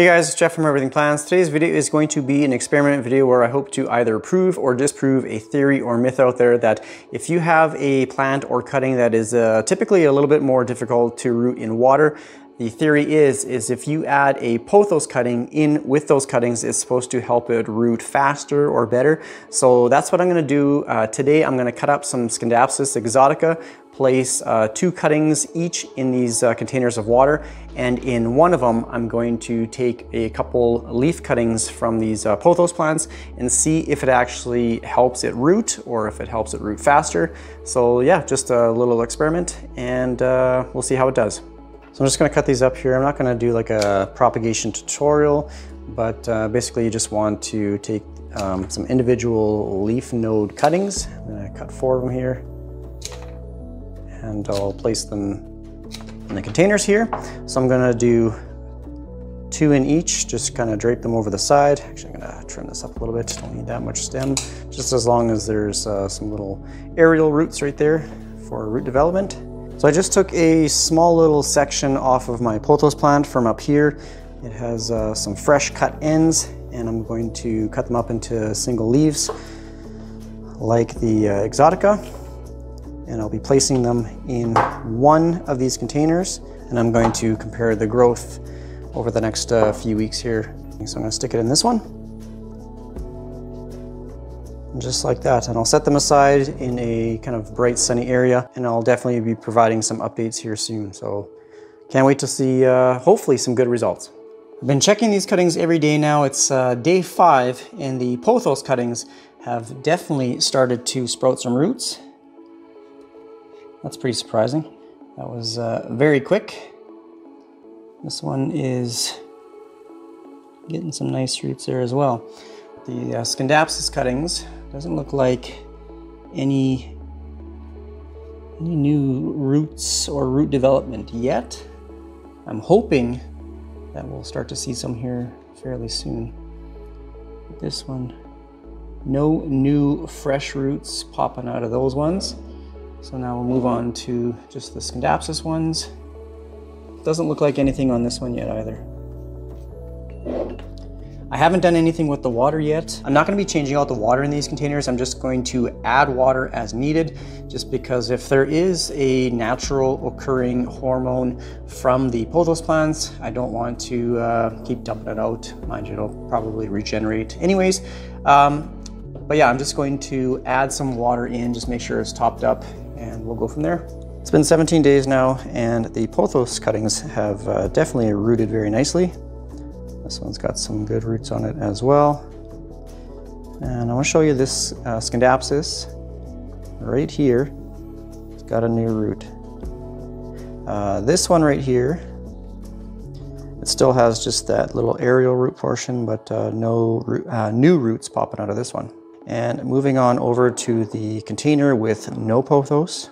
Hey guys, it's Jeff from Everything Plants. Today's video is going to be an experiment video where I hope to either prove or disprove a theory or myth out there that if you have a plant or cutting that is uh, typically a little bit more difficult to root in water, the theory is, is if you add a pothos cutting in with those cuttings, it's supposed to help it root faster or better. So that's what I'm gonna do. Uh, today I'm gonna cut up some Scindapsus exotica, place uh, two cuttings each in these uh, containers of water, and in one of them I'm going to take a couple leaf cuttings from these uh, pothos plants and see if it actually helps it root or if it helps it root faster. So yeah, just a little experiment and uh, we'll see how it does. So I'm just gonna cut these up here. I'm not gonna do like a propagation tutorial, but uh, basically you just want to take um, some individual leaf node cuttings. I'm gonna cut four of them here and I'll place them in the containers here. So I'm gonna do two in each, just kind of drape them over the side. Actually, I'm gonna trim this up a little bit. Don't need that much stem, just as long as there's uh, some little aerial roots right there for root development. So I just took a small little section off of my pothos plant from up here. It has uh, some fresh cut ends and I'm going to cut them up into single leaves like the uh, Exotica. And I'll be placing them in one of these containers and I'm going to compare the growth over the next uh, few weeks here. So I'm gonna stick it in this one just like that. And I'll set them aside in a kind of bright sunny area and I'll definitely be providing some updates here soon. So can't wait to see uh, hopefully some good results. I've been checking these cuttings every day now. It's uh, day five and the pothos cuttings have definitely started to sprout some roots. That's pretty surprising. That was uh, very quick. This one is getting some nice roots there as well. The uh, Scindapsus cuttings doesn't look like any any new roots or root development yet. I'm hoping that we'll start to see some here fairly soon. But this one, no new fresh roots popping out of those ones. So now we'll move on to just the Scindapsus ones. Doesn't look like anything on this one yet either. I haven't done anything with the water yet. I'm not gonna be changing out the water in these containers. I'm just going to add water as needed, just because if there is a natural occurring hormone from the pothos plants, I don't want to uh, keep dumping it out. Mind you, it'll probably regenerate anyways. Um, but yeah, I'm just going to add some water in, just make sure it's topped up, and we'll go from there. It's been 17 days now, and the pothos cuttings have uh, definitely rooted very nicely. This one's got some good roots on it as well. And I want to show you this uh, Scindapsus right here. It's got a new root. Uh, this one right here, it still has just that little aerial root portion, but uh, no root, uh, new roots popping out of this one. And moving on over to the container with no pothos,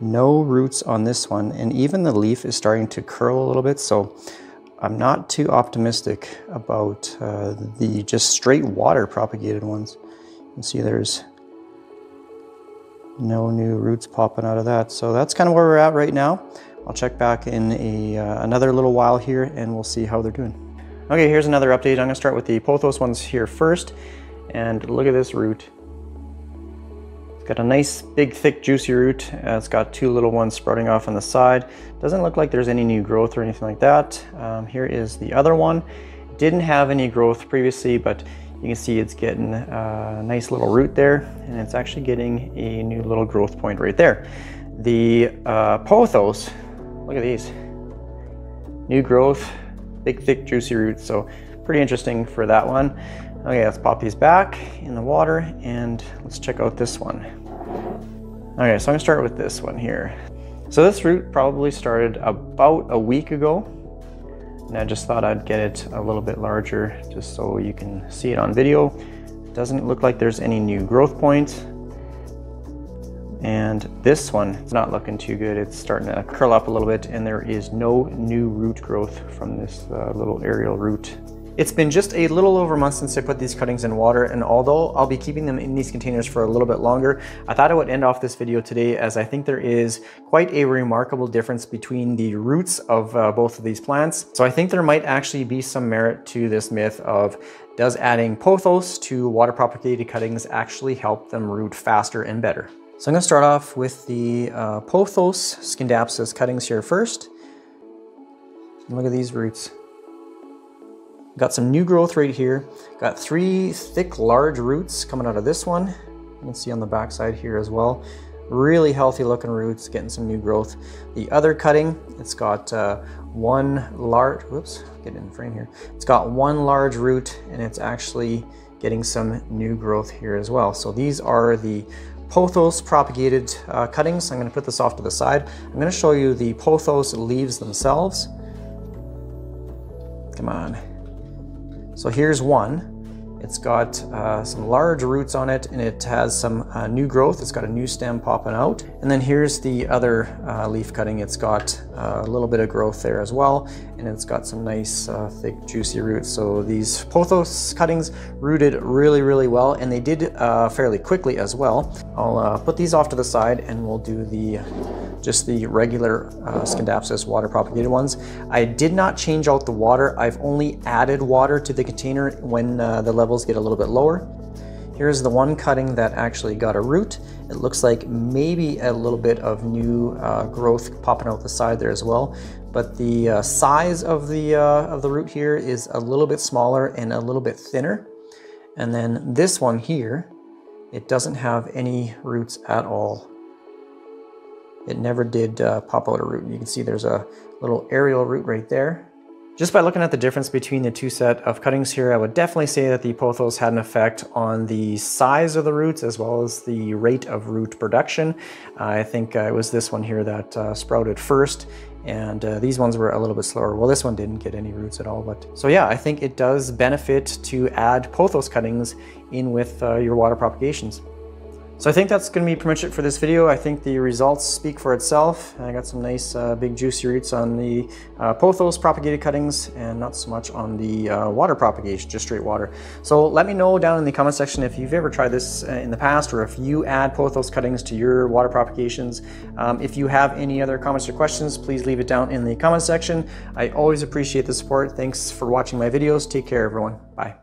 no roots on this one, and even the leaf is starting to curl a little bit. So I'm not too optimistic about uh, the just straight water propagated ones. You can see there's no new roots popping out of that. So that's kind of where we're at right now. I'll check back in a, uh, another little while here and we'll see how they're doing. Okay, here's another update. I'm gonna start with the pothos ones here first. And look at this root. It's got a nice, big, thick, juicy root. Uh, it's got two little ones sprouting off on the side. Doesn't look like there's any new growth or anything like that. Um, here is the other one. Didn't have any growth previously, but you can see it's getting a nice little root there, and it's actually getting a new little growth point right there. The uh, pothos, look at these. New growth, big, thick, juicy roots. So pretty interesting for that one. Okay, let's pop these back in the water and let's check out this one. Okay, so I'm gonna start with this one here. So this root probably started about a week ago and I just thought I'd get it a little bit larger just so you can see it on video. It doesn't look like there's any new growth points. And this one, it's not looking too good. It's starting to curl up a little bit and there is no new root growth from this uh, little aerial root It's been just a little over a month since I put these cuttings in water and although I'll be keeping them in these containers for a little bit longer, I thought I would end off this video today as I think there is quite a remarkable difference between the roots of uh, both of these plants. So I think there might actually be some merit to this myth of does adding pothos to water propagated cuttings actually help them root faster and better? So I'm to start off with the uh, pothos scindapsus cuttings here first. Look at these roots. Got some new growth right here. Got three thick, large roots coming out of this one. You can see on the back side here as well. Really healthy looking roots, getting some new growth. The other cutting, it's got uh, one large, whoops, get in frame here. It's got one large root and it's actually getting some new growth here as well. So these are the pothos propagated uh, cuttings. I'm gonna put this off to the side. I'm gonna show you the pothos leaves themselves. Come on. So here's one. It's got uh, some large roots on it and it has some uh, new growth. It's got a new stem popping out. And then here's the other uh, leaf cutting. It's got uh, a little bit of growth there as well. And it's got some nice uh, thick juicy roots. So these pothos cuttings rooted really, really well and they did uh, fairly quickly as well. I'll put these off to the side and we'll do the just the regular uh, Scindapsus water propagated ones. I did not change out the water. I've only added water to the container when uh, the levels get a little bit lower. Here's the one cutting that actually got a root. It looks like maybe a little bit of new uh, growth popping out the side there as well. But the uh, size of the, uh, of the root here is a little bit smaller and a little bit thinner. And then this one here, it doesn't have any roots at all. It never did uh, pop out a root. You can see there's a little aerial root right there. Just by looking at the difference between the two set of cuttings here, I would definitely say that the pothos had an effect on the size of the roots as well as the rate of root production. I think uh, it was this one here that uh, sprouted first and uh, these ones were a little bit slower. Well, this one didn't get any roots at all, but so yeah, I think it does benefit to add pothos cuttings in with uh, your water propagations. So I think that's going to be pretty much it for this video. I think the results speak for itself. I got some nice uh, big juicy roots on the uh, pothos propagated cuttings and not so much on the uh, water propagation, just straight water. So let me know down in the comment section if you've ever tried this uh, in the past or if you add pothos cuttings to your water propagations. Um, if you have any other comments or questions, please leave it down in the comment section. I always appreciate the support. Thanks for watching my videos. Take care everyone. Bye.